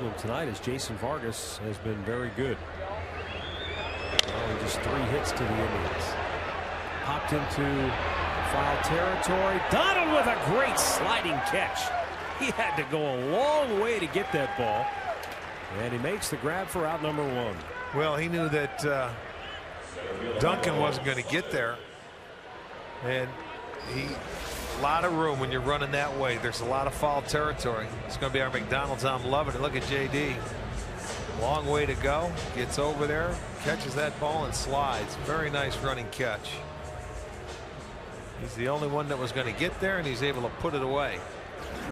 problem tonight is Jason Vargas has been very good. Only just three hits to the Indians. Popped into foul territory. Donald with a great sliding catch. He had to go a long way to get that ball. And he makes the grab for out number one. Well, he knew that uh, Duncan wasn't going to get there. And he a lot of room when you're running that way. There's a lot of foul territory. It's going to be our McDonald's. I'm loving it. Look at JD. Long way to go. Gets over there, catches that ball and slides. Very nice running catch. He's the only one that was going to get there and he's able to put it away.